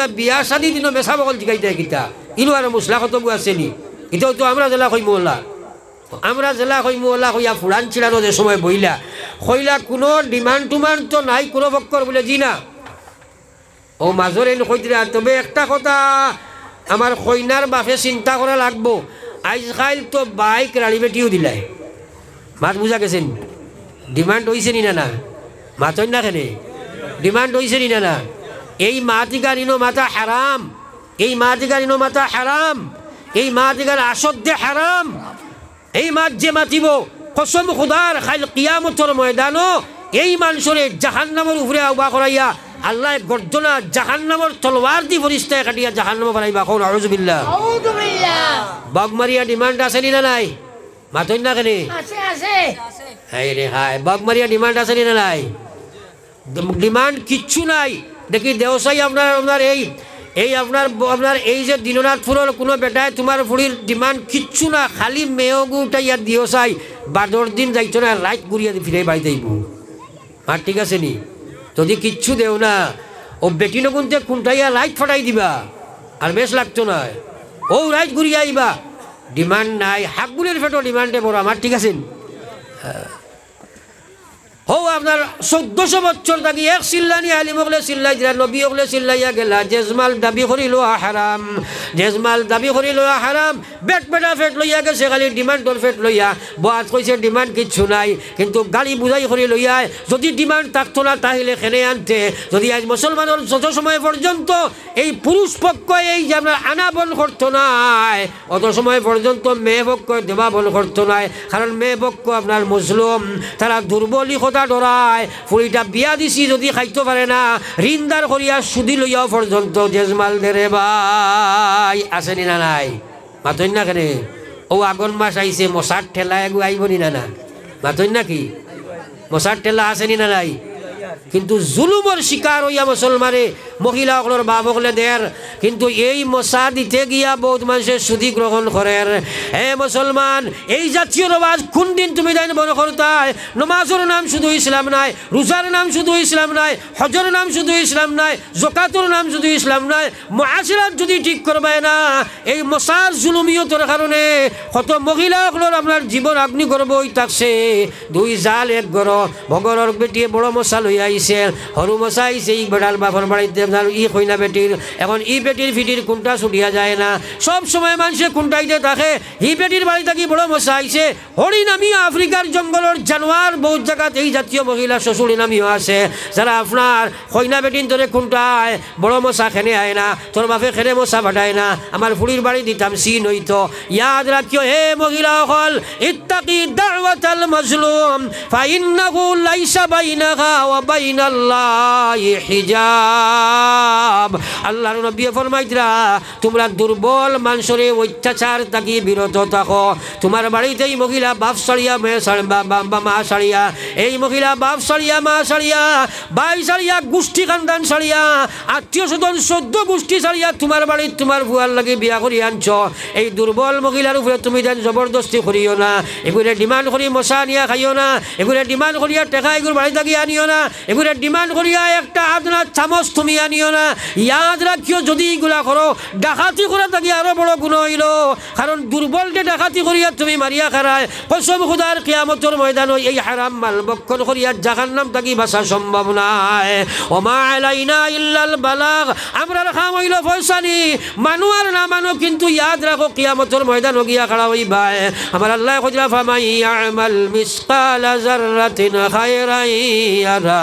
কিংবা বিয়া শাদি দিন মেশা বকল জিগাইতে কিতা। ইনো আর মুসলা খতবু আসেনি এটাও তো আমরা জেলা কইমু ওলা আমরা জেলা কইমু ওলা কইয়া ফুরান ছিলানো যে সময় বইলা কইলা, কোনো ডিমান্ড টুমান্ড নাই, কোনো বক্কর বলে জি না ও মাজরে কইতরা তবে একটা কথা আমার কইনার বাপে চিন্তা করা লাগবো। আজকাল তো বাইক রাড়ি বেটিও দিলাই মাত বুঝা গেছেন? ডিমান্ড হয়েছে নি না না? মাতন না খেনে ডিমান্ড নি না না? এই মাতিকার ইনো মাতা হারাম। এই মাতিকার ইনো মাতা হারাম। এই মাতিকার আসদ্দে হারাম। এই মাত যে মাতিব কসম খুদার খাইল কিয়ামতর ময়দানো এই মানুষরে জাহান্নামের উপরে আহ্বা করাইয়া আল্লাহ গর্জনা জাহান্নামর তলোয়ার দি ফরিস্তায় কাটিয়া জাহান্নাম বানাইবা। কোন বিল্লাহ। বাগমারিয়া ডিমান্ড আছে নি নাই? মাতন না কেনে? হাই রে হাই বাগমারিয়া ডিমান্ড আছে নি না নাই? ডিমান্ড কিচ্ছু নাই। দেখি দেওসাই আপনার আপনার এই এই আপনার আপনার এই যে দিননাথপুরের কোনো বেটায় তোমার ফুড়ির ডিমান্ড কিচ্ছু না, খালি মেয়গু উঠাইয়া দিও চাই বাদর দিন যাইছ না রাইট ঘুরিয়া ফিরে বাড়ি যাইব। আর ঠিক আছে নি? যদি কিচ্ছু দেও না, ও বেটি নগুনতে কুন্টাইয়া রাইট ফাটাই দিবা। আর বেশ লাগতো না। ও রাইট ঘুরিয়া আইবা। ডিমান্ড নাই হাকগুলের ফেটো ডিমান্ডে বড়, আমার ঠিক আছে হো আপনার চোদ্দশো বছর থাকি এক চিল্লানি আলিম হলে চিল্লাই দিলা নবী হলে চিল্লাইয়া গেলা। জেজমাল দাবি করি লোৱা হারাম জেজমাল দাবি করি লোৱা হারাম বেট বেটা ফেট লইয়া গেছে খালি ডিমান্ডর ফেট লইয়া। বাদ কইছে ডিমান্ড কিচ্ছু নাই। কিন্তু গাড়ি বুঝাই করে লইয়া যদি ডিমান্ড থাকতো না, তাহলে খেনে আনতে? যদি আজ মুসলমানের যত সময় পর্যন্ত এই পুরুষ পক্ষ এই যে আপনার আনা বন করতো নাই, অত সময় পর্যন্ত মেয়ে পক্ষ দেওয়া বন করতো নাই। কারণ মেয়ে পক্ষ আপনার মুসলিম তারা দুর্বলী কথা ডরায় ফুলিটা বিয়া দিছি যদি খাইত পারে না ঋণদার করিয়া সুদি লইয়াও পর্যন্ত জেজমাল দেরে ভাই আসেনি না নাই? মাতই না কেনে? ও আগন মাস আইছে মশার ঠেলা এগু আইব নি না না? মাতই না কি? মশার ঠেলা আছে নি না নাই? কিন্তু জুলুমর শিকার হইয়া মুসলমানে মহিলাসকলের বাপসকলে দের কিন্তু এই মশা দিতে গিয়া বহুত মানুষের সুদি গ্রহণ করেন হে মুসলমান এই জাতীয় রবাজ কোন দিন তুমি জানি বড় করতাই নমাজের নাম শুধু ইসলাম নাই রোজার নাম শুধু ইসলাম নাই হজর নাম শুধু ইসলাম নাই জকাতুর নাম শুধু ইসলাম নাই মহাসিরাত যদি ঠিক করবে না, এই মশার জুলুমিয়তর কারণে কত মহিলাসকলের আপনার জীবন আগ্নি গর্ব হই থাকছে। দুই জাল এক গর ভগরর বেটিয়ে বড় মশা লই আইছে সরু মশা আইছে ই বেড়াল বাড়িতে আপনার ই কইনা বেটির, এখন ই বেটির ফিটির কোনটা ছুটিয়া যায় না। সব সময় মানুষে কোনটাইতে থাকে, ই বেটির বাড়ি থাকি বড় মশা আইছে? হরিনামী আফ্রিকার জঙ্গলের জানোয়ার, বহুত জায়গাত এই জাতীয় মহিলা শ্বশুরি নামিও আছে। যারা আপনার কইনা বেটিন ধরে কোনটায় বড় মশা খেনে আয় না তোর বাপে খেনে মশা বাটায় না আমার ফুড়ির বাড়ি দিতাম সিন হইতো ইয়াদ রাখিও হে মহিলা হল ইত্তাকি দাওয়াতাল মাজলুম, ফাইন্নাহু লাইসা বাইনাহা ওয়া হিজাব। আল্লাহর নবী ফরমাইতরা, তোমরা দুর্বল মানুষরে অত্যাচার থাকি বিরত থাকো। তোমার বাড়িতেই মহিলা বাপ সারিয়া বা মা সারিয়া, এই মহিলা বাপ সারিয়া, মা সারিয়া বাই সারিয়া, গোষ্ঠী খানদান সারিয়া, আত্মীয় স্বজন চোদ্দ গোষ্ঠী সারিয়া, তোমার বাড়িত তোমার ভুয়ার লাগে বিয়া করি আনছ। এই দুর্বল মহিলার উপরে তুমি যেন জবরদস্তি করিও না। এগুলো ডিমান্ড করি মশা নিয়া খাইও না। এগুলো ডিমান্ড করিয়া টেকা এগুলো বাড়ি থাকি আনিও না। এগুলো ডিমান্ড করিয়া একটা আদনা চামচ তুমি আনিও না। ইয়াদ রাখিও যদি এগুলা করো, ডাকাতি করা থাকি আরও বড় গুণ হইল। কারণ দুর্বলকে ডাকাতি করিয়া তুমি মারিয়া খারায়, কসম খুদার কিয়ামতর ময়দান এই হারাম মাল বক্ষণ করিয়া জাহান নাম থাকি বাসা সম্ভব নাই। ওমা আলাইনা ইল্লাল বালাগ। আমরা রাখা হইল ফয়সানি। মানু আর না মানু কিন্তু ইয়াদ রাখো ময়দান গিয়া খাড়া আমার আল্লাহ কইলা ফামাই ইয়ামাল মিসকালা জাররাতিন খায়রান ইয়ারা।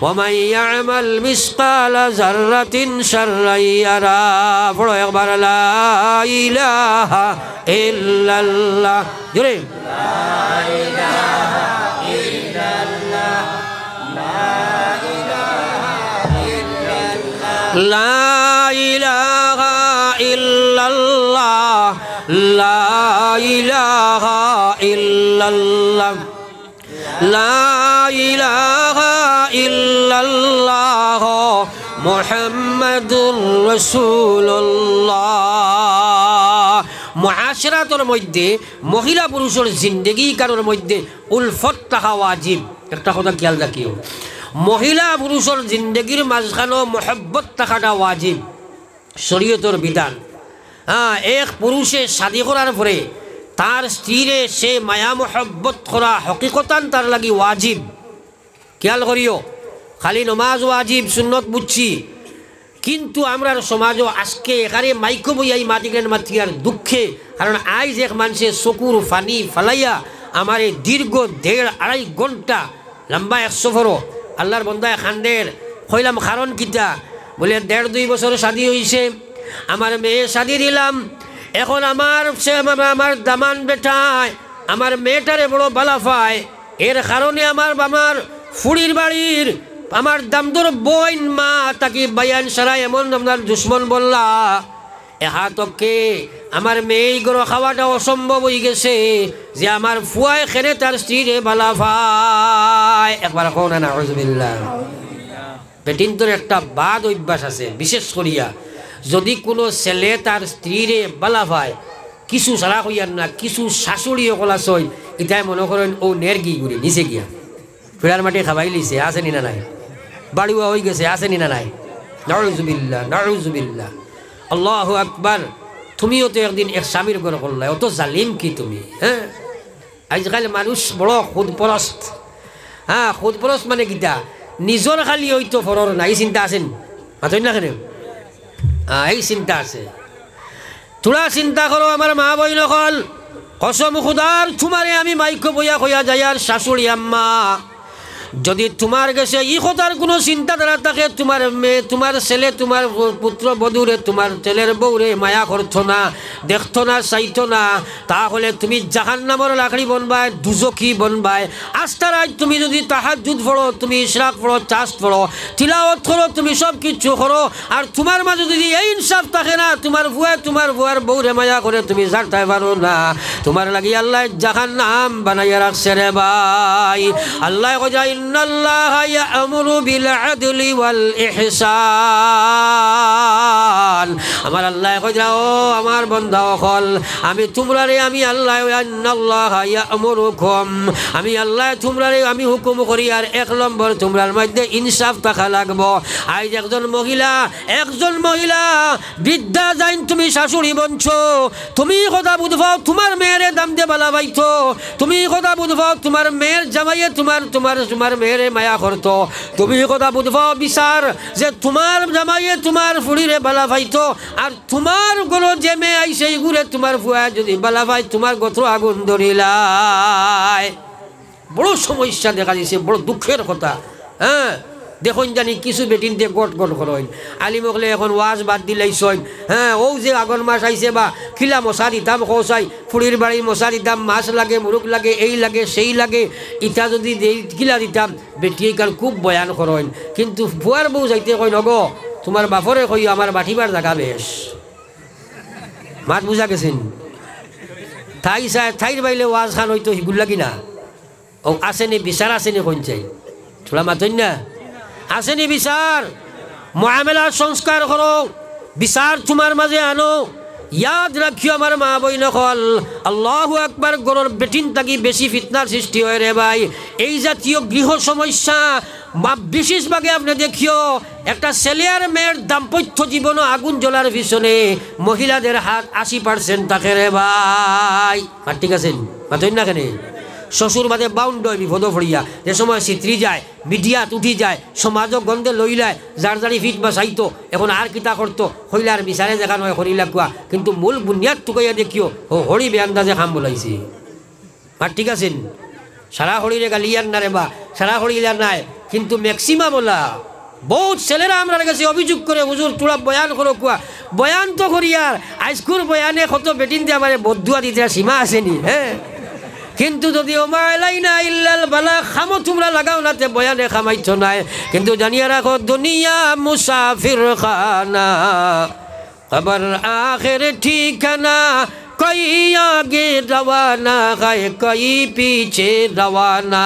ومن يعمل مثقال ذرة شرا يرى فلو يقبر لا إله إلا الله جريم لا إله إلا الله لا إله إلا الله لا إله إلا الله لا إله إلا الله মহাশরাতর মধ্যে মহিলা পুরুষের জিন্দগি কারোর মধ্যে উলফত থাকা ওয়াজিব। একটা কথা খেয়াল রাখিও। মহিলা পুরুষের জিন্দগির মাঝখানো মহব্বত থাকাটা ওয়াজিব। শরীয়তর বিধান। হ্যাঁ এক পুরুষে শাদি করার পরে তার স্ত্রীরে সে মায়া মহব্বত করা হকিকতান তার লাগি ওয়াজিব। খেয়াল করিও, খালি নমাজ ওয়াজিব, সুন্নত বুঝছি। কিন্তু আমরার সমাজও আজকে এখানে মাইকো বইয়াই মাতিলেন মাতিয়ার দুঃখে, কারণ আইজ এক মানুষে চকুর ফানি ফালাইয়া আমার এই দীর্ঘ দেড় আড়াই ঘণ্টা লম্বা এক সফরও আল্লাহর বন্দায় খান্ডের কইলাম কারণ কিতা? বলে দেড় দুই বছর শাদি হয়েছে আমার মেয়ে শাদি দিলাম এখন আমার সে আমার দামান বেটায় আমার মেয়েটারে বড় বালাফায় এর কারণে আমার আমার ফুড়ির বাড়ির আমার দামদর বইন মা তাকে বায়ান সারাই এমন আপনার দুশ্মন বললা এহাতকে আমার মেয়ে গরো খাওয়াটা অসম্ভব হয়ে গেছে যে আমার ফুয়ায় খেলে তার স্ত্রীরে বালা ভাই একবার কোন না হজবিল্লা বেটিন তোর একটা বাদ অভ্যাস আছে বিশেষ করিয়া। যদি কোনো ছেলে তার স্ত্রীরে বালা ভাই, কিছু সারা কইয়ার না, কিছু শাশুড়ি অকলা চই ইটাই মনে করেন ও নের গি ঘুরে নিচে গিয়া ফেরার মাটি খাবাই লিছে, আছে নি না নাই? বাড়িওয়া হয়ে গেছে, আছে নি না নাই? নাউজুবিল্লাহ নাউজুবিল্লাহ আল্লাহ আকবার তুমিও তো একদিন এক স্বামীর ঘর করলে অত জালিম কি তুমি হ্যাঁ আজকাল মানুষ বড় খুদপরস্ত হ্যাঁ খুদপরস্ত মানে কিতা? নিজর খালি হয়তো ফরর না এই চিন্তা আছেন? মাতই না কেন এই চিন্তা আছে। তোরা চিন্তা করো আমার মা বই নকল কসম তোমারে আমি মাইক বইয়া কইয়া যাই আর শাশুড়ি আম্মা যদি তোমার কাছে ই কথার কোনো চিন্তাধারা থাকে, তোমার মেয়ে তোমার ছেলে, তোমার পুত্র বধূরে তোমার ছেলের বউরে মায়া করতো না দেখতো না চাইতো না, তাহলে তুমি জাহান নামর লাকড়ি বনবাই, দুজখি বনবাই। আস্তার আজ তুমি যদি তাহার যুদ্ধ পড়ো তুমি ইশরাক পড়ো চাষ পড়ো তিলাওত করো তুমি সব কিছু করো আর তোমার মাঝে যদি এই ইনসাফ থাকে না তোমার ভুয়া তোমার ভুয়ার বউরে মায়া করে তুমি জানতে পারো না। তোমার লাগি আল্লাহ জাহান নাম বানাইয়া রাখছে রে ভাই। আল্লাহ কজাই إن الله يأمر بالعدل والإحسان আমার আল্লাহ কইরা ও আমার বন্ধা অকল আমি তোমরারে আমি আল্লাহ আল্লাহ ইয়ামুরুকুম আমি আল্লাহ তোমরারে আমি হুকুম করি আর এক নম্বর তোমরার মধ্যে ইনসাফ থাকা লাগবো আজ একজন মহিলা একজন মহিলা বৃদ্ধা যাইন তুমি শাশুড়ি বঞ্চ তুমি কথা বুঝবাও তোমার মেয়েরে দাম দিয়ে বালা বাইতো তুমি কথা বুঝবাও তোমার মেয়ের জামাইয়ে তোমার তোমার তোমার মেয়েরে মায়া করত। তুমি কথা বুঝব, বিচার, যে তোমার জামাইয়ে তোমার ফুড়িরে বালা ভাইত, আর তোমার গরো যে মেয়ে আইসে ঘুরে তোমার ফুয়া যদি বালা ভাই, তোমার গোত্র আগুন ধরিলায়। বড় সমস্যা দেখা দিয়েছে, বড় দুঃখের কথা হ্যাঁ? দেখুন জানি কিছু বেটিন দিয়ে গট গট করেন। আলিমকলে এখন ওয়াজ বাদ দিলাইছইন হ্যাঁ ও যে আগন মাস আইছে বা খিলা মশা দিতাম কৌসাই ফুড়ির বাড়ি মশা দিতাম মাছ লাগে, মুরুখ লাগে, এই লাগে, সেই লাগে, ইটা যদি কিলা দিতাম, বেটিয়ে কাল খুব বয়ান করেন। কিন্তু ফুয়ার বউ যাইতে কই নগ তোমার বাপরে কই আমার বাটিবার জায়গা বেশ মাত বুঝা গেছেন? ঠাই চাই ঠাইর বাইলে ওয়াজ খান হইতো হিগুল লাগি না। ও আসেনি বিচার আসেনি কোন চাই? থোড়া মাতন না? আসেনি বিচার। মহামেলার সংস্কার করো। বিচার তোমার মাঝে আনো। ইয়াদ রাখিও আমার মা বই নকল আল্লাহ একবার গরুর বেটিন তাকি বেশি ফিতনার সৃষ্টি হয় রে ভাই। এই জাতীয় গৃহ সমস্যা বা বিশেষভাবে আপনি দেখিও, একটা ছেলে মেয়ের দাম্পত্য জীবন আগুন জ্বলার পিছনে মহিলাদের হাত আশি পার্সেন্ট থাকে রে ভাই। ঠিক আছে না কেন? শ্বশুর বাদে বাউন্ড হয় বিপদ ফড়িয়া যে সময় চিত্রি যায় মিডিয়াত উঠি যায়, সমাজক গন্ধে লইলায় যার যারি ফিট বা চাইতো এখন আর কিতা করতো হইলার বিচারে দেখা নয় হরিলা কোয়া কিন্তু মূল বুনিয়াদ টুকাইয়া দেখিও ও হরি বেআন্দাজে খাম বলাইছে। আর ঠিক আছেন সারা হরিরে গালিয়ার না রে বা সারা হরিলার নাই, কিন্তু ম্যাক্সিমাম ওলা বহুত ছেলেরা আমরা কাছে অভিযোগ করে হুজুর তোরা বয়ান করো কুয়া বয়ান তো করি আর আইস্কুল বয়ানে কত বেটিন দিয়ে আমার বদুয়া দিতে সীমা আসেনি হ্যাঁ কিন্তু যদি ওমাইলাইনা ইল্লাল বালা, খামো তোমরা লাগাও নাতে বয়ানে খামাইছ নাই। কিন্তু জানিয়ে রাখো, দুনিয়া মুসাফির খানা খবর আখের ঠিকানা कई आगे रवाना है कई पीछे रवाना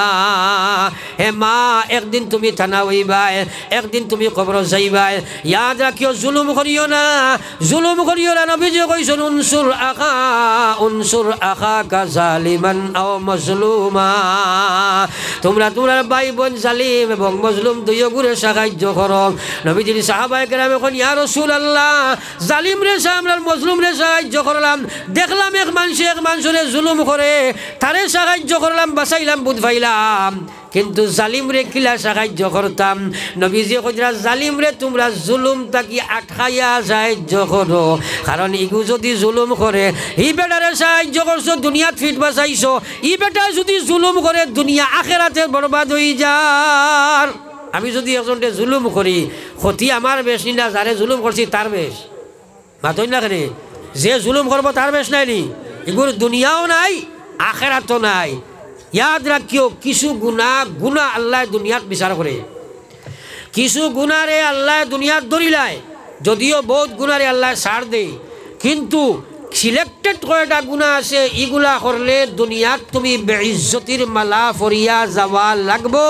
হে মা একদিন তুমি থানা হইবাই একদিন তুমি খবর যাইবাই ইয়াদ রাখিও জুলুম করিও না জুলুম করিও না নবীজি কইছেন উনসুর আখা উনসুর আখা কা জালিমান আও মজলুমা তোমরা তোমার ভাই বোন জালিম এবং মজলুম দুইও গুরে সাহায্য করো নবীজির সাহাবাই কেরাম এখন ইয়া রসুল আল্লাহ জালিম রে আমরা মজলুম রে সাহায্য করলাম দেখলাম এক মানুষ, এক মানুষরে জুলুম করে। তারে সাহায্য করলাম, বাঁচাইলাম, বুধ পাইলাম কিন্তু জালিম রে কিলা সাহায্য করতাম? নবীজি কইরা জালিম রে তোমরা জুলুম তাকি আটকাইয়া সাহায্য করো? কারণ ইগু যদি জুলুম করে, ই বেটারে সাহায্য করছ, দুনিয়াত ফিট বাঁচাইছো। ই বেটা যদি জুলুম করে, দুনিয়া আখেরাতে বরবাদ হয়ে যার। আমি যদি একজনকে জুলুম করি, ক্ষতি আমার বেশ না যারে জুলুম করছি তার বেশ। মাতই না কেন? যে জুলুম করব তার বেশ নাই নি এগুলো দুনিয়াও নাই, আখেরাতও নাই। ইয়াদ রাখিও, কিছু গুণা গুণা আল্লাহ দুনিয়াত বিচার করে। কিছু গুণারে আল্লাহ দুনিয়াত ধরিলায় যদিও বহুত গুণারে আল্লাহ সার দেয়। কিন্তু সিলেক্টেড কয়টা গুণা আছে ইগুলা করলে দুনিয়াত তুমি বেইজ্জতির মালা ফরিয়া যাওয়া লাগবো।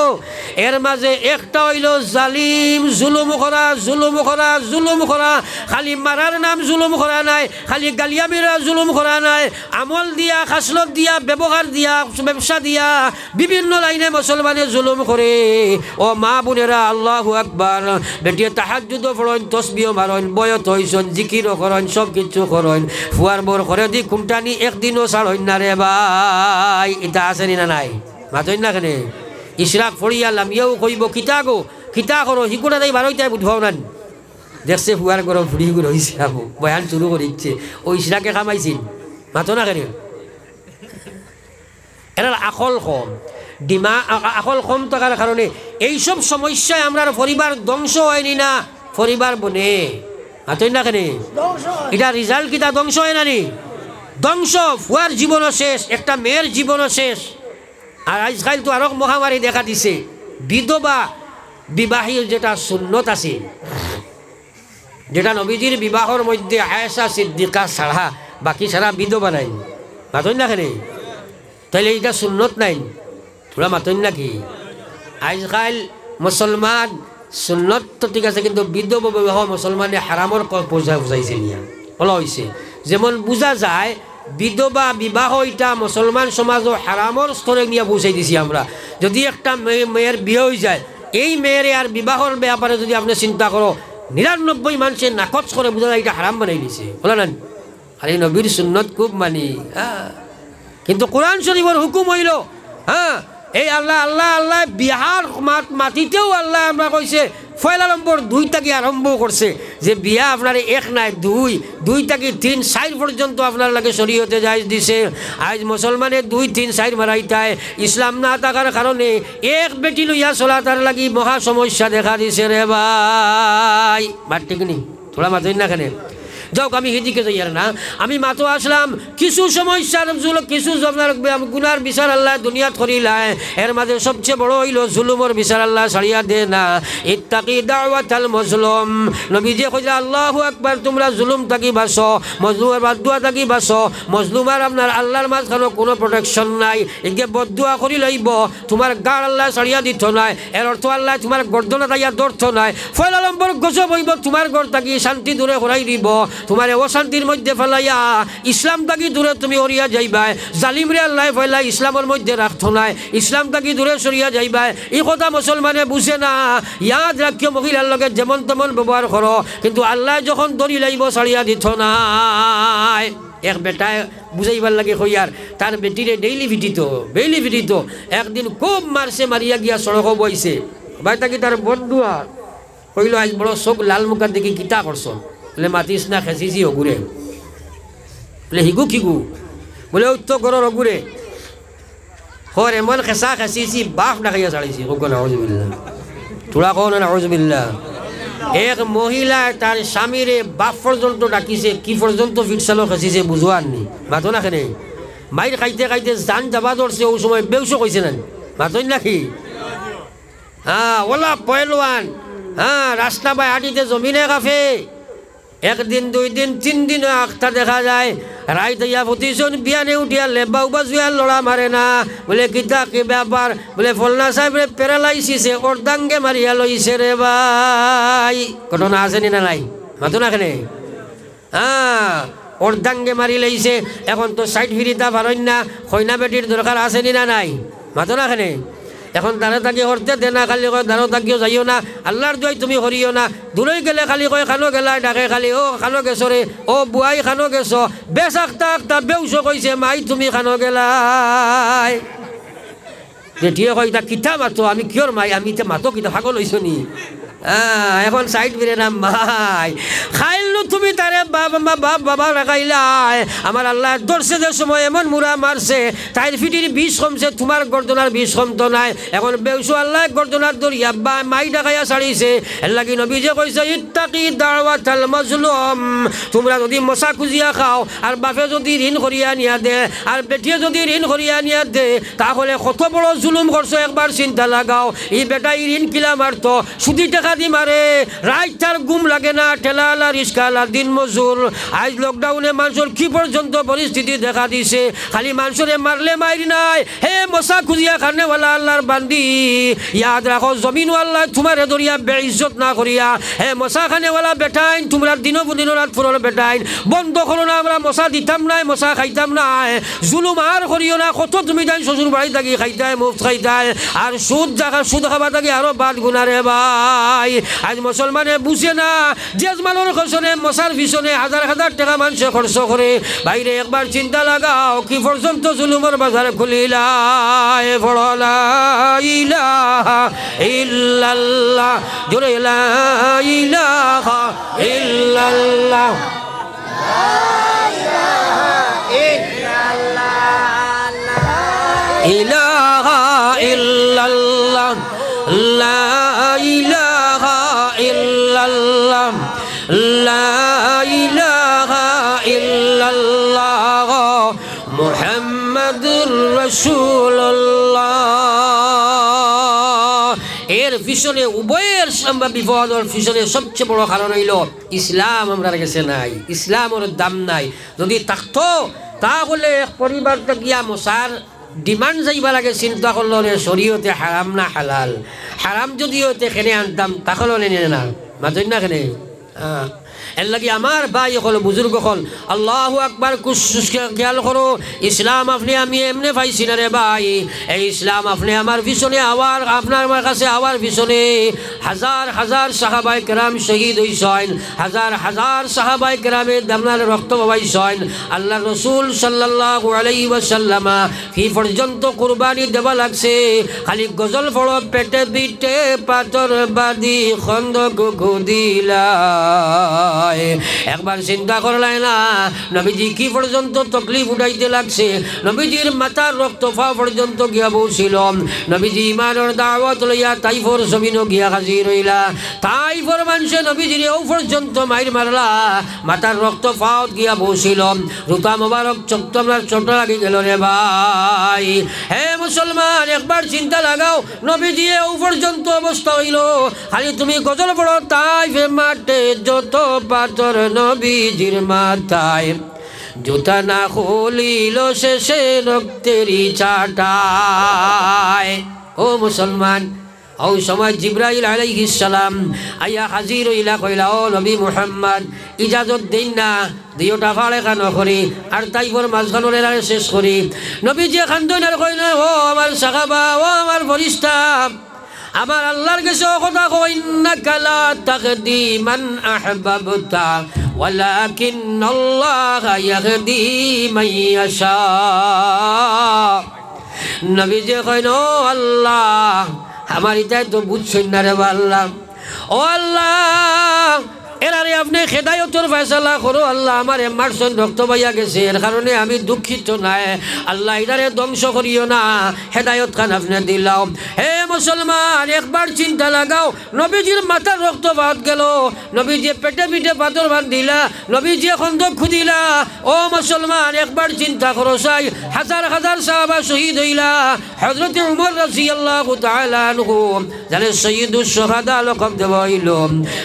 এর মাঝে একটা হইল জালিম, জুলুম করা জুলুম করা জুলুম করা। খালি মারার নাম জুলুম করা নাই, খালি গালিয়ামিরা জুলুম করা নাই। আমল দিয়া, খাসলত দিয়া, ব্যবহার দিয়া, ব্যবসা দিয়া, বিভিন্ন লাইনে মুসলমানে জুলুম করে। ও মা বোনেরা, আল্লাহ আকবার। বেটিয়ে তাহাজুদ ফরন তসবিও মারন, বয়ত হইছন, জিকিরও করন সব কিছু করন। ফুয়ার বোর করে দি কুমটানি একদিনও ছাড়ন না রে ভাই। এটা আছে না নাই? মাতই না কেনে? ইশরাক ফড়িয়ালাম ইয়েও কইব, কিতা গো? কিতা করো? হিকুটা তাই বারোইটাই বুধবাও নানি। দেখছে ফুয়ার গরম ফুড়ি গুলো আপু বয়ান শুরু করে ইচ্ছে ও ইসরাকে খামাইছিল মাতো না কেন? এরা আকল কম। ডিমা আকল কম থাকার কারণে এইসব সমস্যায় আমরা পরিবার ধ্বংস হয়নি না পরিবার বনে। মাতই না কেন? এটা রেজাল্ট কিটা ধ্বংস হয় না ধ্বংস, ফুয়ার জীবনও শেষ, একটা মেয়ের জীবনও শেষ। আর আজকাল তো আরও মহামারী দেখা দিছে। বিধবা বিবাহীর যেটা সুন্নত আছে, যেটা নবীজির বিবাহর মধ্যে আয়েশা, সিদ্দিকা ছাড়া বাকি ছাড়া বিধবা নাই। মাতন না কেনে? তাইলে এটা সুন্নত নাই। তোরা মাতন নাকি আজকাল মুসলমান সুন্নত তো ঠিক আছে, কিন্তু বিধবা বিবাহ মুসলমানে হারামর বোঝা বুঝাইছে নিয়া। বলা হয়েছে যেমন বোঝা যায়, বিধবা বিবাহ এটা মুসলমান সমাজও হারামর স্তরে নিয়ে পৌঁছাই দিছি আমরা। যদি একটা মেয়ে মেয়ের বিয়ে হয়ে যায়, এই মেয়ের আর বিবাহর ব্যাপারে যদি আপনি চিন্তা করো নিরানব্বই মানুষের নাকচ করে বোঝা যায় এটা হারাম বানাই দিছে। বলে না আর এই নবীর সুন্নত খুব মানি। হ্যাঁ কিন্তু কোরআন শরীফের হুকুম হইল হ্যাঁ এই আল্লাহ আল্লাহ আল্লাহ, বিহার মাত মাটিতেও আল্লাহ আমরা কইছে পয়লা নম্বর দুই তাকে আরম্ভ করছে, যে বিয়া আপনার এক নাই, দুই দুই তাকে তিন সাইড পর্যন্ত আপনার লাগে শরীয়তে যাই দিছে। আজ মুসলমানে দুই, তিন সাইড মারাইতায়, ইসলাম না থাকার কারণে এক বেটি লইয়া চলা তার লাগি মহা সমস্যা দেখা দিছে রে ভাই। বাট ঠিক নি মাতই না কেন? যাও আমি সেদিকে যাই আর না। আমি মাতো আসলাম, কিছু সমস্যার জুল কিছু গুনার বিচার আল্লাহ দুনিয়াত করিলায় এর মাঝে সবচেয়ে বড় হইল জুলুমর বিচার আল্লাহ ছাড়িয়া দে না। ইত্তাকি দাওয়াত আল মজলুম। নবীজি কইলা, আল্লাহু আকবার, তোমরা জুলুম থাকি বাস, মজলুমের বাদুয়া থাকি বাস। মজলুমার আপনার আল্লাহর মাঝখানে কোনো প্রোটেকশন নাই। এদিকে বদুয়া করি লইব, তোমার গার আল্লাহ ছাড়িয়া দিত নাই। এর অর্থ আল্লাহ তোমার গর্দনা তাইয়া দর্থ নাই। ফয়লা নম্বর গজব হইব, তোমার ঘর থাকি শান্তি দূরে করাই দিব। তোমার অশান্তির মধ্যে ফেলাইয়া ইসলাম তাকি দূরে তুমি অরিয়া যাইবাই। জালিমরে আল্লাহ ফেলাই ইসলামের মধ্যে রাখতো নাই। ইসলাম তাকি দূরে সরিয়া যাইবাই। এই কথা মুসলমানে বুঝে না। ইয়াদ রাখিও মহিলার লগে যেমন তেমন ব্যবহার করো। কিন্তু আল্লাহ যখন দড়ি লাইব, ছাড়িয়া দিত নাই। এক বেটায় বুঝাইবার লাগে হইয়ার তার বেটিরে ডেইলি ভিটিত ডেইলি ভিটিত একদিন খুব মারছে, মারিয়া গিয়া সড়ক বইছে। ভাই তাকে তার বন্ধু আর কইল, আজ বড় চোখ লাল মুখার দেখি কিতা করছ? বলে মাতিস না, খেঁচিছি অগুরে বলে হিগু খিগু। বলে উত্তর ঘরের অগুরে হর এমন খেঁচা খেঁচিছি বাফ ডাকাইয়া চাড়িছি হোক নাউজবিল্লা তোরা কো না নাউজবিল্লা এক মহিলা তার স্বামীরে বাপ পর্যন্ত ডাকিছে কি পর্যন্ত ফিটসালো খেঁচিছে বুঝোয়ার নি? মাতো না মাইর খাইতে খাইতে জান যাবা ধরছে ওই সময় বেউসো কইছে না মাতই নাকি হ্যাঁ ওলা পয়লোয়ান হ্যাঁ রাস্তা বাই হাঁটিতে জমিনে কাফে। একদিন, দুই দিন, তিন দিন আখটা দেখা যায়। রাইত ইয়া প্রতিশন বিয়ানে উঠিয়া লেবা উবা জুয়া লড়া মারে না। বলে, কিতা কি ব্যাপার? বলে, ফলনা সাহেব রে প্যারালাইসিসে অর্ধাঙ্গে মারিয়া লইছে রে ভাই। ঘটনা আছে নি নাই? মাতো না কেনে? হ্যাঁ অর্ধাঙ্গে মারি লইছে। এখন তো সাইড ফিরিতা পারেন না খৈনা বেটির দরকার আছে নি না নাই? মাতো না কেনে? এখন দাঁড়ে তাকি করতে দে না খালি কয় দাঁড়ো তাকিও যাইও না। আল্লাহর দোয়াই তুমি করিও না। দূরই গেলে খালি কয়, খানো গেলা ডাকে খালি ও খানো গেছো রে ও বুয়াই খানো গেছো। বেশ আখতা আখতা বেউস কইছে মাই, তুমি খানো গেলাই। বেটিয়ে কয় তা কিতা মাতো? আমি কিয়র মাই? আমি এতিয়া মাতো কিতা ভাগল হইছ নি? এখন সাইড ফিরে না মাই খাইলু তুমি তারে আমার আল্লাহ যে সময় এমন মুরা মারছে, তাইর ফিটির বিষ কমছে, তোমার গর্দনার বিষ কমতো নাই। এখন বেউসু আল্লাহ গর্দনার দরিয়া বা মাই ডাকাইয়া ছাড়িছে। লাগি নবী যে কইছে, ইত্তাকি দাওয়াতাল মাজলুম। তোমরা যদি মশা খুঁজিয়া খাও, আর বাপে যদি ঋণ করিয়া নিয়া দে, আর বেটিয়ে যদি ঋণ করিয়া নিয়া দে, তাহলে কত বড় জুলুম করছ, একবার চিন্তা লাগাও। ই বেটা, ই ঋণ কিলা মারতো? সুদি টাকা দি মারে। রাত তার গুম লাগে না, ঠেলালা রিস্কালা দিন মজুর। আজ লকডাউনে মানুষের কি পর্যন্ত পরিস্থিতি দেখা দিছে? খালি মানুষরে মারলে মারি নাই। হে মশা খুঁজিয়া খানেওয়ালা আল্লাহর বান্দি, ইয়াদ রাখো জমিন আল্লাহ তোমার দরিয়া বেইজ্জত না করিয়া। হে মশা খানেওয়ালা বেটাইন, তোমরা দিন দিন রাত ফুরল বেটাইন। বন্ধ করো না, আমরা মশা দিতাম নাই, মশা খাইতাম নাই। জুলুম আর করিও না, কত তুমি যাই শ্বশুর বাড়ি থাকি খাইতাই মুফ খাইতাই। আর সুদ জাগা, সুদ খাবা থাকি আরও বাদ গুণারে ভাই। আজ মুসলমানে বুঝে না জেজমানোর খসনে মশার পিছনে হাজার হাজার টাকা মানুষ খরচ করে বাইরে একবার চিন্তা লাগাও কি পর্যন্ত জুলুমের বাজার খুলিলাই ফড়লা ইলাহা ইল্লাল্লাহ, জোরে লা ইলাহা ইল্লাল্লাহ। ইলাহা এর পিছনে উভয়ের বিপদের পিছনে সবচেয়ে বড় কারণ হইল ইসলাম আমরা কাছে নাই ইসলামের দাম নাই যদি থাকতো তাহলে পরিবার গিয়া মশার ডিমান্ড যাইবা লাগে চিন্তা করলে শরীয়তে হারাম না হালাল হারাম যদি হতে খেনে আনতাম তাহলে নেনে না মাঝে না খেনে হ্যাঁ এর লাগি আমার ভাই হল, বুজুর্গ হল। আল্লাহ আকবার খেয়াল করো, ইসলাম আপনি আমি এমনি পাইছি না রে ভাই। এই ইসলাম আপনি আমার পিছনে, আওয়ার আপনার আমার কাছে আওয়ার পিছনে। হাজার হাজার সাহাবাই কেরাম শহীদ হইছেন হাজার হাজার সাহাবাই কেরামে দামনার রক্ত পাইছেন আল্লাহ রসুল সাল্লাহ আলাই ওয়াসাল্লামা কি পর্যন্ত কুরবানি দেওয়া লাগছে। খালি গজল ফল পেটে পিটে পাথর বাদি খন্দ দিলা একবার চিন্তা করলাই না, নবীজি কি পর্যন্ত তকলিফ উঠাইতে লাগছে? নবীজির মাথার রক্ত ফা পর্যন্ত গিয়া বসছিল নবীজি ইমানের দাওয়াত লইয়া তাইফর জমিনও গিয়া হাজির রইলা তাইফর মানুষে নবীজির ও পর্যন্ত মাইর মারলা, মাথার রক্ত ফাওত গিয়া বসছিল রুতা মোবারক চক্ত আপনার ছোট লাগি গেল রে ভাই। হে মুসলমান, একবার চিন্তা লাগাও, নবীজি ও পর্যন্ত অবস্থা হইল। খালি তুমি গজল পড়ো তাই মাঠে যত পাথর নবীজির মাথায়। জুতা না খুলিল শেষে রক্তেরই চাটায় ও মুসলমান, ও সময় জিব্রাইল আলাইহিস সালাম আইয়া হাজির ইলা কইলা, ও নবী মুহাম্মদ, ইজাজত দিন না দুইটা ফাড়ে খান করি আর তাইপর মাঝখানোর এলারে শেষ করি। নবী যে খান দইন আর কইল ও আমার সাহাবা, ও আমার ফরিস্তা আমার আল্লাহর কাছে কথা কই ইন্নাকা লা তাহদি মান আহবাবতা ওয়ালাকিন আল্লাহ ইয়াহদি মান ইয়াশা। নবী যে কইন আল্লাহ আমার ইতাই তো বুঝছই না রে আল্লাহ ও আল্লাহ এরারে আপনি খেদায়তর ফয়সালা করো, আল্লাহ আমার এমারসন রক্ত পাইয়া গেছে। এর কারণে আমি দুঃখিত নাই। আল্লাহ এটারে ধ্বংস করিও না। হেদায়ত খান আপনি দিলাম হে মুসলমান, একবার চিন্তা লাগাও। নবীজির মাথার রক্তপাত গেল। নবীজি পেটে পিঠে পাথর বান্ধিলা। নবীজি খন্দক খুদিলা ও মুসলমান, একবার চিন্তা করো সাই। হাজার হাজার সাহাবা শহীদ হইলা। হজরত উমর রাজি আল্লাহ জানে শহীদুর সোহাদা লকব দেব হইল।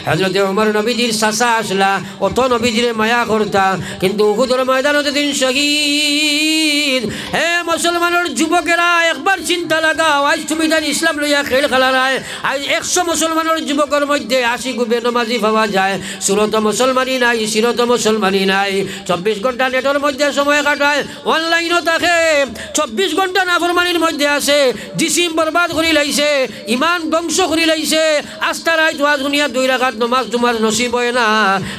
হজরত উমর নবীজির শাসা আসলা অত নবীজির মায়া করতা। কিন্তু উহুদর ময়দানত দিন শহীদ। হে মুসলমানের যুবকেরা, একবার চিন্তা লাগাও, আজ তুমি জানি ইসলাম লইয়া খেল খেলা নাই আজ একশো মুসলমানের যুবকের মধ্যে আশি গুবে নমাজি পাওয়া যায়। সুরত মুসলমানই নাই, সিরত মুসলমানই নাই। চব্বিশ ঘণ্টা নেটের মধ্যে সময় কাটায়, অনলাইনও থাকে। চব্বিশ ঘণ্টা নাফরমানির মধ্যে আছে ডিসিম বরবাদ করি লাইছে, ইমান ধ্বংস করি লাইছে। আস্থা রায় তোয়া দুনিয়া দুই রাখাত নমাজ তোমার নসিব হয় না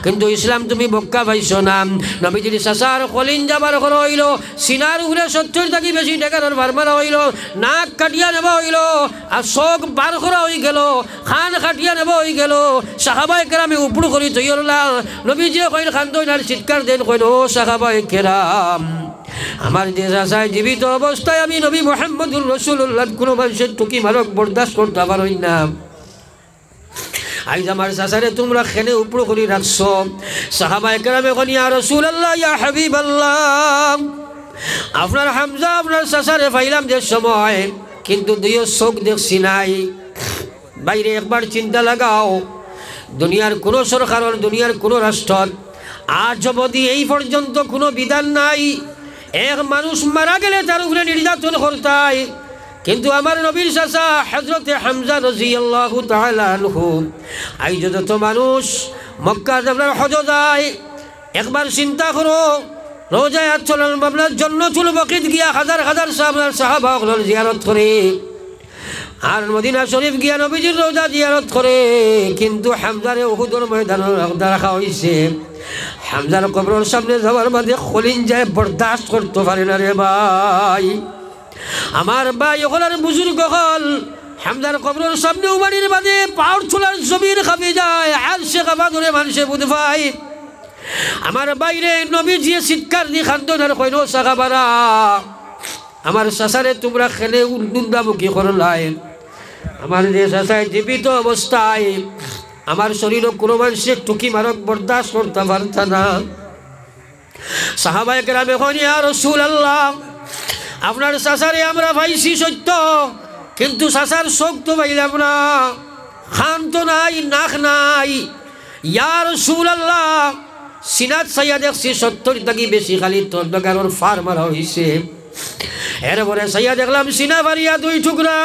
কিন্তু ইসলাম তুমি বক্কা পাইছ না। নবীজির চাচার কলিন যাবার ঘর হইল, সিনার উপরে সত্তর থাকি বেশি টাকার বার মারা হইল, নাক কাটিয়া নেব হইল, আর চোখ বার করা হয়ে গেল, খান কাটিয়া নেব হয়ে গেল সাহাবাই কেরামে উপড়ু করি তৈরলা নবীজিয়ে কইল খান তৈনার চিৎকার দেন কইল ও সাহাবাই কেরাম, আমার যে চাচায় জীবিত অবস্থায় আমি নবী মোহাম্মদুর রসুল্লাহ কোনো মানুষের টুকি মারক বরদাস্ত করতে পারই না। আইজ আমার চাচারে তোমরা খেলে উপর করে রাখছো। সাহাবা একরামে কনি আর রসুল আল্লাহ ইয়া হাবিব আল্লাহ আপনার হামজা, আপনার চাচারে পাইলাম যে সময়, কিন্তু দুইও চোখ দেখছি নাই। বাইরে একবার চিন্তা লাগাও, দুনিয়ার কোনো সরকারের দুনিয়ার কোনো রাষ্ট্র আজ অবধি এই পর্যন্ত কোনো বিধান নাই। এক মানুষ মারা গেলে তার উপরে নির্যাতন করতায় কিন্তু আমার নবীর চাচা হজরতে হামজা রাজি আল্লাহ তালু আই যত মানুষ মক্কা আপনার হজ যায় একবার চিন্তা করো, রোজায় চলন আপনার জন্য চুল বকিত গিয়া হাজার হাজার আপনার সাহাবা জিয়ারত করে, আর মদিনা শরীফ গিয়া নবীজির রোজা জিয়ারত করে, কিন্তু হামজারে ওহুদর ময়দান রাখা হয়েছে হামজার কবরের সামনে যাওয়ার বাদে খলিন যায় বরদাস্ত করতে পারে না রে ভাই। আমার ভাই ওখানের বুজুর্গ হল, হামদার কবরের সামনে উমানির বাদে পাওয়ার ছোলার জমির খাবি যায়, আর সে খাবা ধরে মানুষে বুধ ভাই। আমার বাইরে নবী জিয়ে চিৎকার দি খান্তনার কইন সাগাবারা আমার শাসারে তোমরা খেলে উন্দামুখী করলাই আমার যে শাসায় জীবিত অবস্থায়, আমার শরীর কোনো মানুষের টুকি মারক বরদাস্ত করতে পারত না। সাহাবায় গ্রামে আর রসুল আল্লাহ আপনার চাচারে আমরা পাইছি সত্য, কিন্তু চাচার চোখ তো পাইলাম না। খান তো নাই, নাক নাই। ইয়ার সুল আল্লাহ সিনাত সাইয়া দেখছি সত্তর থাকি বেশি খালি তোর বেকার ফার মারা হয়েছে এরপরে সাইয়া দেখলাম সিনা বাড়িয়া দুই টুকরা।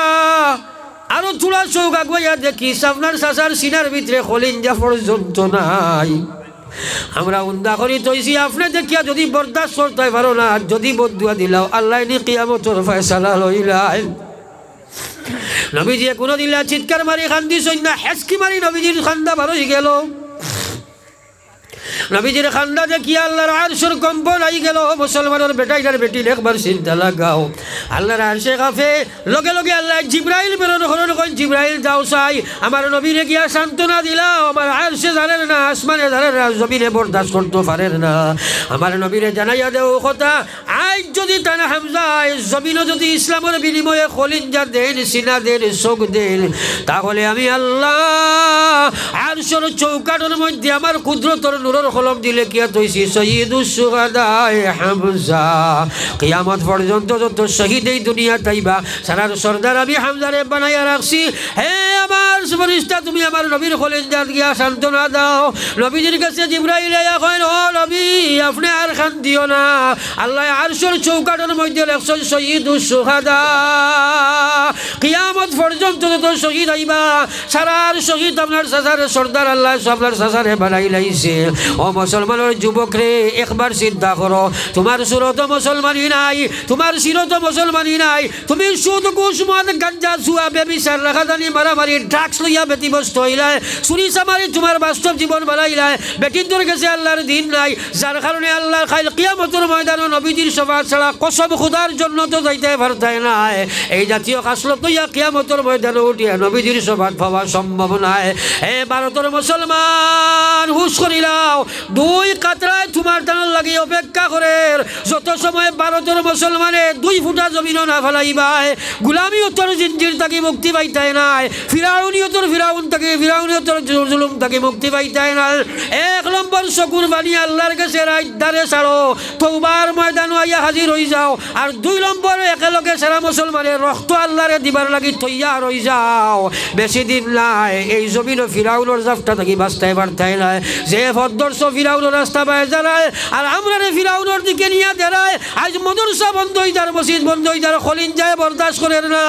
আরও চূড়া চৌক আগুয়া দেখি আপনার চাচার সিনার ভিতরে খলিঞ্জা পর্যন্ত নাই। আমরা উন্দা করি তৈছি আপনি দেখিয়া যদি বরদাস্ত করতে পারো না। যদি বদুয়া দিলাও, আল্লাহ নি কিয়ামতর ফয়সালা লইলাই নবীজি কোনো দিলা চিৎকার মারি খান্দি সৈন্য হেসকি মারি, নবীজির খান্দা ভালোই গেল। নবীজির খান্দা দেখি আল্লাহর আরশের কম্পন আই গেল, মুসলমানের বেটাইটার বেটি একবার চিন্তা লাগাও। আল্লাহর আরশে কাফে লগে লগে আল্লাহ জিব্রাইল বেরোন হরণ কই জিব্রাইল, যাও চাই আমার নবীরে গিয়া সান্ত্বনা দিলাও, আমার আরশে জানেন না, আসমানে জানেন না, জমিনে বরদাস্ত করতে পারেন না। আমার নবীরে জানাইয়া দেও কথা, আজ যদি তানা হামজায় জমিনও যদি ইসলামের বিনিময়ে খলিঞ্জা দেন, সিনা দেন চোখ দেন, তাহলে আমি আল্লাহ আরশর চৌকাটের মধ্যে আমার ক্ষুদ্রতর কলম দিলে কিয়া তৈছি শহীদুস সুগাদায় হামজা। কিয়ামত পর্যন্ত যত শহীদ এই দুনিয়া তাইবা, সারার সর্দার আমি হামজারে বানাইয়া রাখছি। হে আমার সুপরিষ্ঠা তুমি আমার নবীর কলেজার গিয়া সান্ত্বনা দাও। নবীজির কাছে জিব্রাইল কয়, ও নবী, আপনি আর খান দিও না। আল্লাহ আরশর চৌকাটের মধ্যে লেখছেন শহীদুস সুহাদা কিয়ামত পর্যন্ত যত শহীদ আইবা, সারার শহীদ আপনার সাসার সর্দার আল্লাহ আপনার সাসারে বানাই লাইছে। ও মুসলমানের যুবক রে একবার চিন্তা করো, তোমার সুরত মুসলমানি নাই, তোমার সিরত মুসলমানি নাই, তুমি সুদ মদ, গাঞ্জা, জুয়া, বেবিচার রাখাদানি মারামারি ড্রাগস লইয়া ব্যতিব্যস্ত হইলাই চুরি চামারি তোমার বাস্তব জীবন বানাইলাই বেটির তোর গেছে আল্লাহর দিন নাই, যার কারণে আল্লাহর খাইল কিয়ামতর ময়দান নবীজির সভা ছাড়া কসব খুদার জন্য তো যাইতে পারতাই নাই। এই জাতীয় কাসলত লইয়া কিয়ামতর ময়দানে উঠিয়া নবীজির সভা পাওয়া সম্ভব নাই। এ ভারতের মুসলমান, হুশ করিলাও দুই কাতরায় তোমার টানার লাগি অপেক্ষা করে। যত সময় ভারতের মুসলমানে দুই ফুটা জমিনও না ফেলাইবাই গুলামিয়তর জিঞ্জির তাকে মুক্তি পাইতাই নাই ফিরাউনিয়তর ফিরাউন তাকে ফিরাউনিয়তর জুলুম তাকে মুক্তি পাইতাই না এক নম্বর চকুর বাণী আল্লাহর কাছে রাইদারে ছাড়ো তৌবার ময়দান আইয়া হাজির হয়ে যাও। আর দুই নম্বর একেলগে সারা মুসলমানের রক্ত আল্লাহরে দিবার লাগি তৈয়ার হয়ে যাও। বেশি দিন নাই, এই জমিন ফিরাউনের জাফটা থাকি বাস্তায় বার্তায় নাই। যে ভদ্দর্শ ফিরাউনের রাস্তা পায় দাঁড়ায়, আর আমরা রে ফিরাউনের দিকে নিয়ে দাঁড়ায় আজ মদরসা বন্ধ হয়ে যার, মসজিদ বন্ধ হয়ে যার খলিন যায় বরদাস্ত করেন না।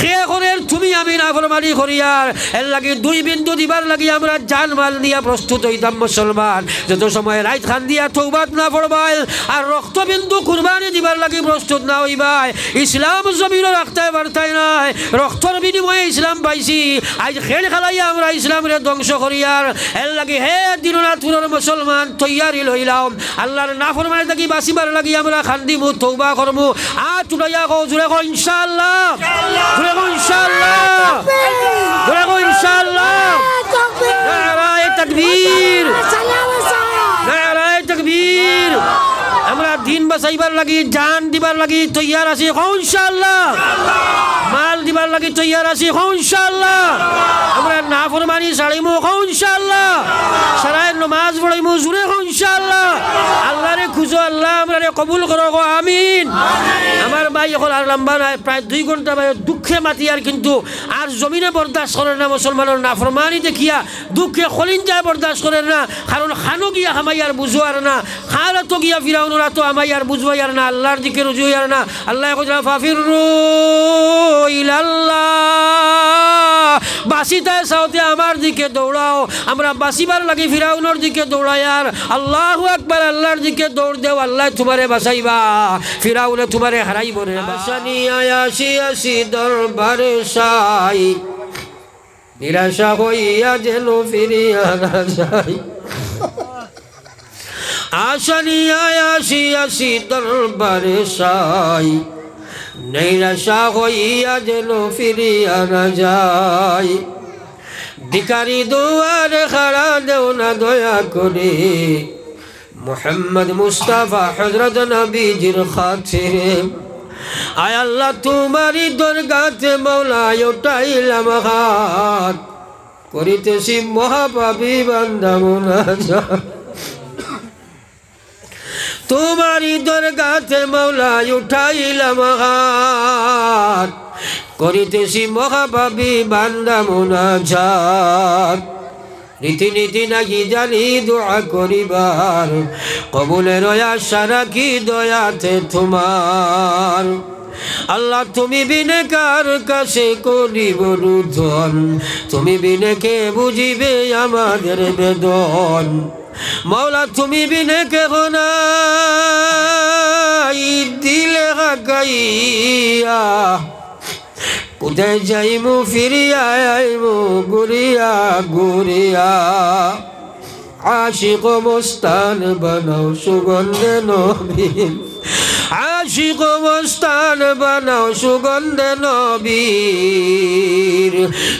খেয়ে করেন তুমি আমি না ফরমানি করিয়ার এর লাগি দুই বিন্দু দিবার লাগি আমরা জান মাল দিয়া প্রস্তুত হইতাম মুসলমান। যত সময় রাইত খান দিয়া তৌবাত না পড়বাই আর রক্তবিন্দু কুরবানি দিবার লাগি প্রস্তুত না হইবাই ইসলাম জমিনও রাখতে পারতাই নাই, রক্তর বিনিময়ে ইসলাম পাইছি। আজ খেল খেলাইয়া আমরা ইসলামের ধ্বংস করিয়ার এর লাগি হে দিনরাতুরের মুসলমান তৈয়ারি লইলাম। আল্লাহর না ফরমায় থাকি বাঁচিবার লাগি আমরা খান্দি খান্দিমু তৌবা করমু। আ তুলাইয়া কো জুড়ে কো ইনশাআল্লাহ। জুড়ে কো ইনশাল্লাহ জুড়ে কো ইনশাআল্লাহ। নারায়ে তাকবীর। নারায়ে তাকবীর। দিন বাঁচাইবার লাগি, জান দিবার লাগি, তৈয়ার আছি হনশাল্লাহ মাল দিবার লাগি, তৈয়ার আছি হনশাল্লাহ আমরা না ফরমানি সাড়িমু হনশাল্লাহ সারায় নমাজ পড়াইমু, জুড়ে হনশাল্লাহ আল্লাহ খুঁজো আল্লাহ, আমরা কবুল করো গো, আমিন। আমার ভাই এখন আর লম্বা নাই, প্রায় দুই ঘণ্টা ভাই দুঃখে মাতি আর কিন্তু আর জমিনে বরদাস্ত করে না মুসলমানের না ফরমানি দেখিয়া, দুঃখে খলিন যায় বরদাস্ত করে না, কারণ খানো গিয়া হামাই আর বুঝো আর না খালা তো গিয়া ফিরাউনরা তো আমাই আর বুঝবাই আর না, আল্লাহর দিকে রুজু আর না। আল্লাহ ফাফির ইলাল্লাহ। বাসিতায় সাউতে আমার দিকে দৌড়াও। আমরা বাসিবার লাগি ফিরাউনের দিকে দৌড়াই আর আল্লাহ একবার আল্লাহর দিকে দৌড় দেও, আল্লাহ তোমারে বাসাইবা ফিরাউনে তোমারে হারাইব রে বাসানি আয়াসি আসি দরবারে সাই নিরাশা হইয়া যেন ফিরিয়া না যাই আসানি, আয়াসি আসি দরবারে সাই নৈরাশা হইয়া যেন ফিরিয়া না যায় ভিকারি দুয়ার খাড়া দেও না দয়া করে। মোহাম্মদ মুস্তাফা হজরত নবীজির খাতিরে। আয় আল্লাহ তোমারি দরগাতে মৌলায় ওটাইলাম হাত। করিতেছি মহাপাবি বান্দা মোনাজাত। তোমারি দরগাতে মৌলাই উঠাইলাম হাত করিতেছি মহাভাবি বান্দা মোনাজাত রীতিনীতি নাকি জানি, দোয়া করিবার। কবুলের আশা রাখি দয়াতে তোমার। আল্লাহ, তুমি বিনে কার কাছে করিব রুধন তুমি বিনে কে বুঝিবে আমাদের বেদন? মৌলা তুমি বিনে কেহ নাই, দিলে গাইয়া কোথায় যাইমু, ফিরিয়া আইমু গুরিয়া গুরিয়া আশিক মস্তান বানাও, সুগন্ধে নবীন আশিক মস্তান বানাও সুগন্ধে নবীর।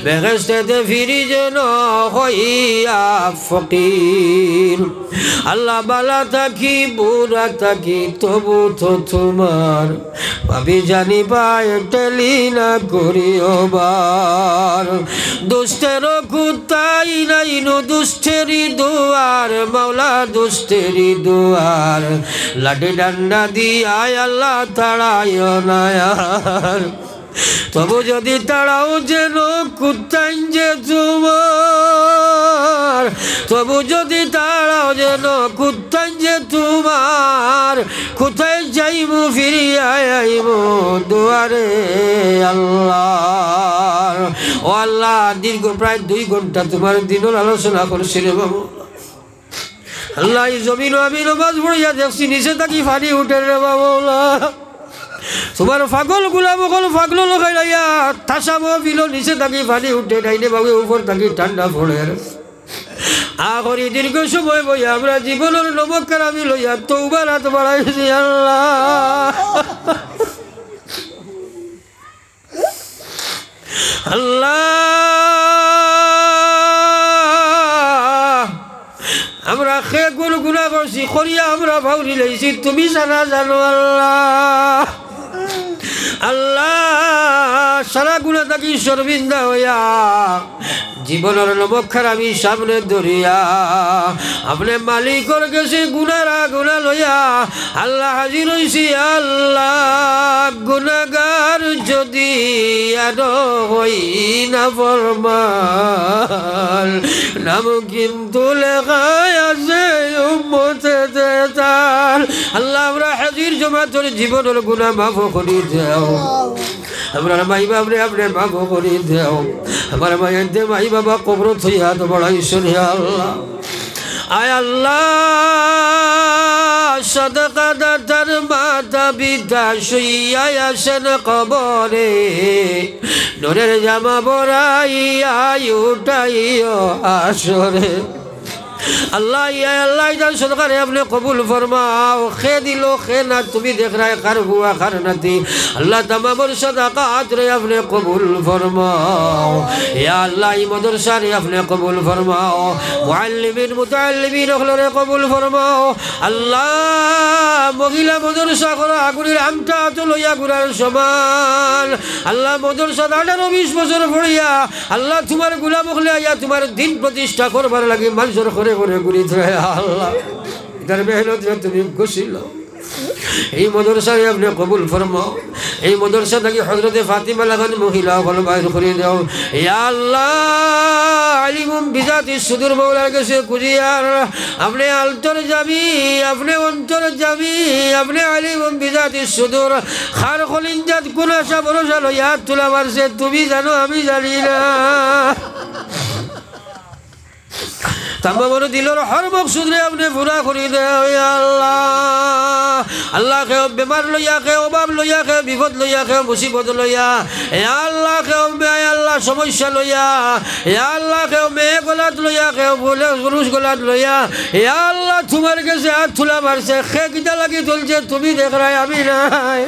বেহেস্তেতে ফিরি যেন হইয়া ফকির। আল্লাহ বালা থাকি, বুড়া থাকি, তবু তো তোমার। ভাবি জানি পায়, টেলি না করিও বার দুষ্টের কুতাই নাই, নু দুষ্টেরি দুয়ার, মাওলা দুষ্টেরি দুয়ার। লাঠি ডান্ডা দিয়ায় আল্লাহ তাড়ায় নায়ার তবু যদি তাড়াও যেন কুত্তাই যে তোমার, তবু যদি তাড়াও যেন কুত্তাই যে তোমার, কোথায় যাইমু ফিরিয়া আইমু দুয়ারে আল্লাহ ও আল্লাহ, দীর্ঘ প্রায় দুই ঘণ্টা তোমার দিনের আলোচনা করছি রে বাবু। আল্লাহ জমিন আমি নমাজ পড়িয়া দেখছি, নিচে থাকি ফানি উঠে রে বাবুলা তোমার ফাগলগুলা বকল ফাগল লগাই লাইয়া ঠাসাবো বিলো, নিচে থাকি ফানি উঠে ডাইনে বাবু, উপর থাকি ঠান্ডা পড়ে আখরি দীর্ঘ সময় বই আমরা জীবনের নমস্কার আমি লইয়া তৌবার হাত বাড়াইছি আল্লাহ। আল্লাহ। আমরা খে গুণা করছি করিয়া আমরা ভাউরি লাইছি। তুমি জানা জানো আল্লাহ। আল্লাহ, সারা গুণা থাকি শর্মিন্দা হইয়া জীবনের নবক্ষার আমি সামনে ধরিয়া আপনি মালিকর গেছে গুণারা গুণা লইয়া আল্লাহ হাজির হইছি। আল্লাহ, গুণাগার যদি আর হই না ফরমান, নাম কিন্তু লেখায় আছে উম্মতে আল্লাহ, আমরা হাজির জমা তোর জীবনের গুণা মাফ করি দেও। আমরা মাই বাবরে আপনি মাফ করি দেও। আমার মায়ের দে, মাই বাবা কবর থইয়া তো বড়াই শুনিয়া আল্লাহ। আয় আল্লাহ। সদকা দাতার মাতা বিদ্যা শুইয়া আসেন কবরে। নরের জামা বড়াইয়া উঠাইও আসরে। আল্লাহ আল্লাহ ইদান সরকারে আপনি কবুল ফরমাও। খে দিল, খে না, তুমি দেখ রায় নাতি। আল্লাহ তামামর সদাকাত রে আপনি কবুল ফরমাও। আল্লাহ ই রে আপনি কবুল ফরমাও। মুআল্লিমিন, মুতাআল্লিমিন হলরে কবুল ফরমাও। আল্লাহ, মহিলা আমটা তো লইয়া গুড়ার সমান। আল্লাহ আঠারো বিশ বছর পড়িয়া, আল্লাহ, তোমার গুলাম হলে আইয়া তোমার দিন প্রতিষ্ঠা করবার লাগে মানুষের করে করে ঘুরি ধরে আল্লাহ। এটার মেহনত তুমি খুশি লো এই মদরসায় আপনি কবুল ফরমাও। এই মদরসা নাকি হজরতে ফাতিমা লাগান মহিলা হল, বাইর করে দাও। আল্লাহ আলিমুম বিজাতি সুদূর মৌলার কাছে কুজিয়ার আপনি আলতর যাবি আপনি অন্তর যাবি আপনি আলিমুম বিজাতি সুদূর। খার খলিঞ্জাত কোন আশা ভরসা লইয়া তুলা মারছে, তুমি জানো আমি জানি না। তামামর দিলর হর মকসুদরে আপনি পুরা করি দে আল্লাহ আল্লাহ। কেউ বেমার লইয়া কেউ অভাব লইয়া কেউ বিপদ লইয়া কেউ মুসিবত লইয়া, এ আল্লাহ কেউ মেয়ে আল্লাহ সমস্যা লইয়া, এ আল্লাহ কেউ মেয়ে গলাত লইয়া কেউ বলে পুরুষ গলাত লইয়া, এ আল্লাহ তোমার কাছে হাত তুলা মারছে খে কিটা লাগি তুলছে, তুমি দেখ রায় আমি নাই।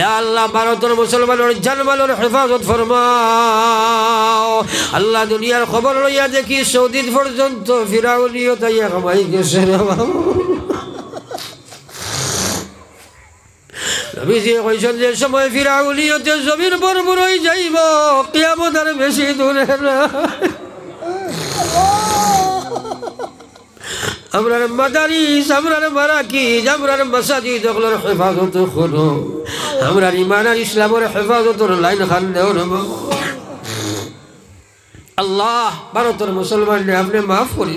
এ আল্লাহ হেফাজত আল্লাহ দুনিয়ার খবর লইয়া দেখি সৌদি পর্যন্ত ফিরাউলিও তাইয়া কমাই গেছে যে সময় ফিরাউলিয়তে জমির বরবর যাইব, কিয়ামত আর বেশি দূরে না। আমরার মাদারিস, আমরার মারাকিজ, আমরার মাসাজিদ, ওগুলোর হেফাজত করো। আমরার ইমান আর ইসলামের হেফাজতর লাইন খান না আল্লাহ, ভারতের মুসলমানকে আপনি মাফ করি।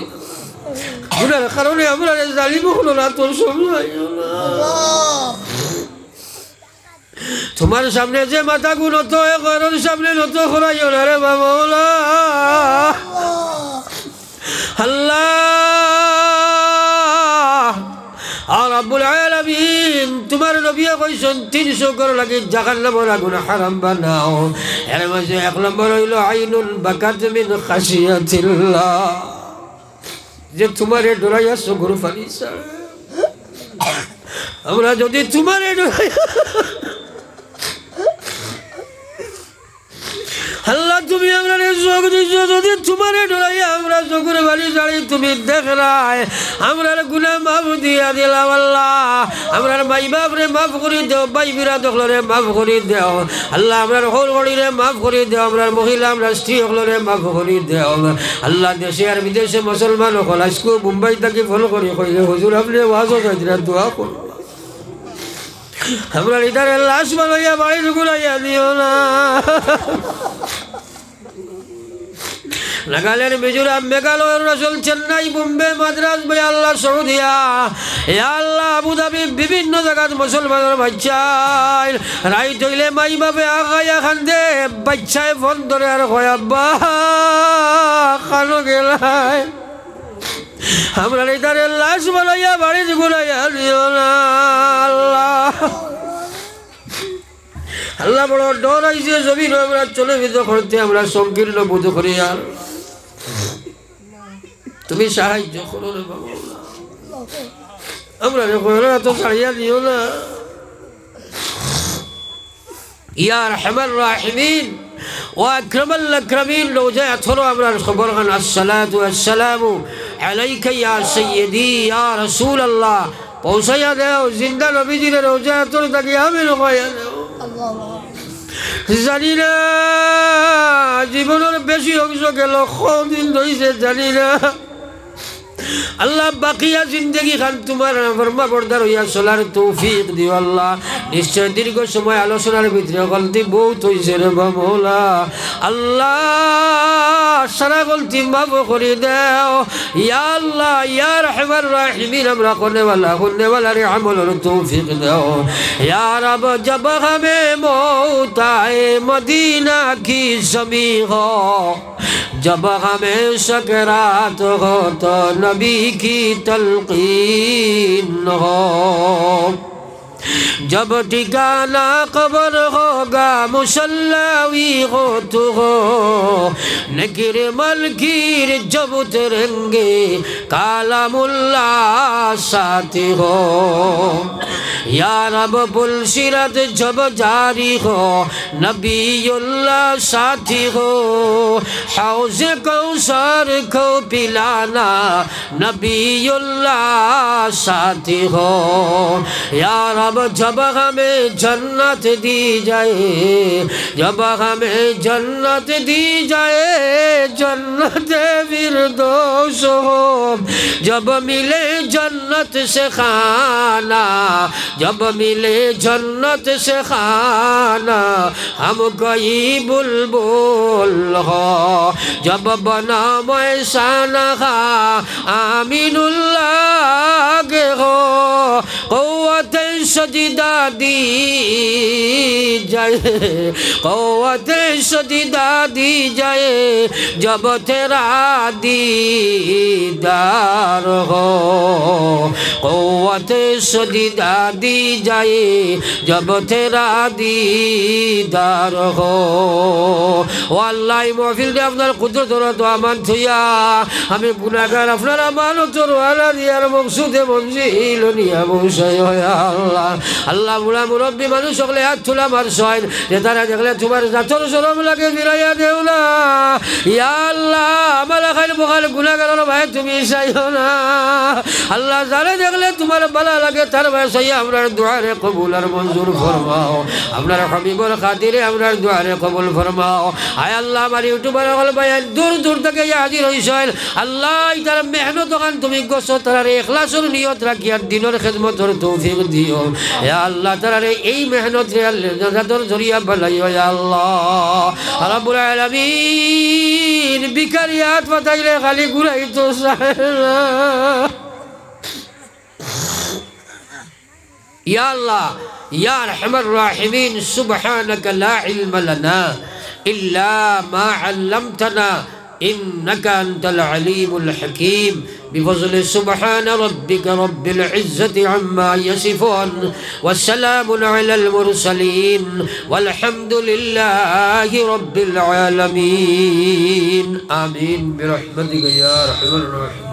গুনার কারণে আমরা জালিম হলো না, তোর সময় তোমার সামনে যে মাথা গুণ তো ঘরের সামনে নত করাইও না রে বাবা আল্লাহ। আর আব্বুল আলামিন, তোমার নবিয়া কইছেন তিনশো করে লাগে নামের আগুন হারাম বানাও। এর এক নম্বর হইল আইনুল বাকাত মিন খাসিয়াতিল্লাহ যে তোমারে ডরাইয়া সগর ফালিসা। আমরা যদি তোমারে ডরাইয়া আল্লাহ, তুমি আমরা চোখ দিচ্ছ যদি তোমার ডরাই, আমরা চোখের বাড়ি যাই তুমি দেখ নাই। আমরা গুনা মাফ দিয়া দিলাম আল্লাহ। আমরা মাই বাপরে মাফ করে দেও বাই বিরা দখলরে মাফ করে দেও। আল্লাহ আমরা হল গড়িরে মাফ করে দেও আমরা মহিলা আমরা স্ত্রী হলরে মাফ করে দেও। আল্লাহ, দেশে আর বিদেশে মুসলমান হল আজকে মুম্বাই থেকে ফোন করে, কইলে হুজুর, আপনি ওয়াজ দোয়া করুন। আমরা ইদারে লাশ বানাইয়া বাড়ির গুলাইয়া দিও না। নাগাল্যান্ড মিজোরাম মেঘালয় অরুণাচল চেন্নাই, বোম্বে, মাদ্রাস ভাই আল্লাহ সৌদিয়া এ আল্লাহ আবুধাবি, বিভিন্ন জায়গাত মুসলমানের বাচ্চাই রাই তৈলে মাই বাপে আগাইয়া খান্দে বাচ্চায় ফোন ধরে আর কয়, আব্বা, খানো গেলাই আমরা এটারে লাশ বানাইয়া বাড়ির গুলাইয়া দিও না, আল্লাহ। আল্লাহ বড় ডর আইছে জমিন আমরা চলে বিদ করতে আমরা সংকীর্ণ বোধ করি আর। তুমি সাহায্য করো রে আমরা রে তো ছাড়িয়া দিও না। ইয়ার হেমার রাহিমিন। وأكرم الأكرمين لو جاء ترى أمر الخبر الصلاة والسلام عليك يا سيدي يا رسول الله পৌঁছাইয়া দেও জিন্দা নবীজির রোজা তোর তাকে আমি লোকাইয়া দেও জানি না জীবনের বেশি অংশ গেল দিন ধরেছে জানি না আল্লাহ বাকিয়া জিন্দগি খান, তোমার ফর্মা বর্দার হইয়া চলার তৌফিক দিও আল্লাহ। নিশ্চয় দীর্ঘ সময় আলোচনার ভিতরে গলতি বহুত হইছে রে বাবলা আল্লাহ, সারা গলতি মাফ করে দেও। ইয়া আল্লাহ, ইয়া রহমান রাহিমিন, আমরা করনেওয়ালা করনেওয়ালা রে আমলের তৌফিক দেও। ইয়ার রব, জব হমে মৌতায়ে মদিনা কি জমি হো জব হমে সকরাত হত নবী नबी की तलकीन हो जब ठिकाना कबर होगा मुसल्लावी हो तो हो नकिर मलकीर जब उतरेंगे काला मुल्ला साथी हो या रब पुलसिरत जब जारी हो नबीउल्लाह साथी हो हौज कौसर को पिलाना नबीउल्लाह साथी हो या रब जब हमें जन्नत दी जाए, जब हमें जन्नत दी जाए, जन्नत फिरदौस हो। जब मिले जन्नत से खाना, जब मिले जन्नत से खाना, हम कई बुलबुल हो। जब बना मैसा नखा आमीनुल्लाह हो। कौत সজিদা দি যায় কওয়াতে সজিদা দি যায় জব তেরা দিদার কওয়াতে সজিদা দি যায় জব তেরা দিদার হো। আল্লাহ মহফিল আপনার কুদরতর তো আমার থইয়া, আমি গুণাগার আপনার আমানত আর মকসুদে মঞ্জিল নিয়া বসাই হয় আল্লাহ। আল্লাহ মুলা মুরব্বী মানুষ সকলে হাত তুলা মার সয় যে তারা দেখলে তোমার জাতর সরম লাগে, ফিরাইয়া দেও না। ইয়া আল্লাহ, আমার খাইল বকাল গুণাগার ভাই, তুমি চাইও না। আল্লাহ যারা দেখলে তোমার বালা লাগে, তার ভাই সাইয়া আপনার দোয়ারে কবুল আর মঞ্জুর ফরমাও। আপনার হবিবর খাতিরে আপনার দোয়ারে কবুল ফরমাও। আয় আল্লাহ, আমার ইউটিউবার হল ভাই, দূর দূর থেকে হাজির হয়েছেন আল্লাহ তার মেহনত তুমি গছ তার এখলাসর নিয়ত রাখি আর দিনের খেদমতর তৌফিক দিও। হে আল্লাহ তার এই মেহনত রে আল্লাহ জরিয়া বালাই হয় আল্লাহ রাব্বুল আলামিন বিকারিয়াত বাতাইলে খালি ঘুরাই তো يا الله يا ارحم الراحمين سبحانك لا علم لنا الا ما علمتنا إنك أنت العليم الحكيم. بفضل سبحان ربك رب العزة عما يصفون. والسلام على المرسلين. والحمد لله رب العالمين. آمين. برحمتك يا أرحم الراحمين.